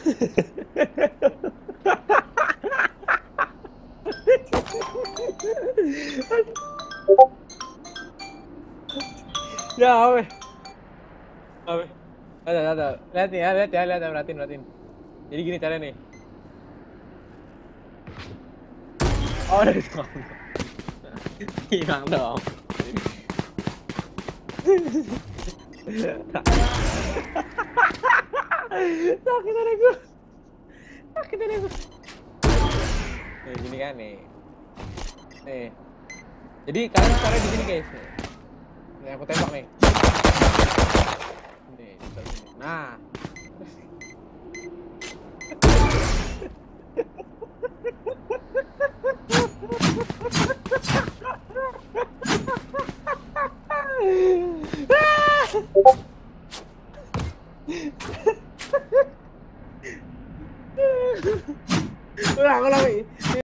ya apa apa ada ada lihat nih ya lihat ya lihat ya perhatiin perhatiin jadi gini caranya nih oh dari hilang dong sakit ada gue sakit ada gue nih gini kan nih. Nih. Jadi kalian sekarang di sini guys. Nih. Nih aku tembak nih. Nih nah aku lagi.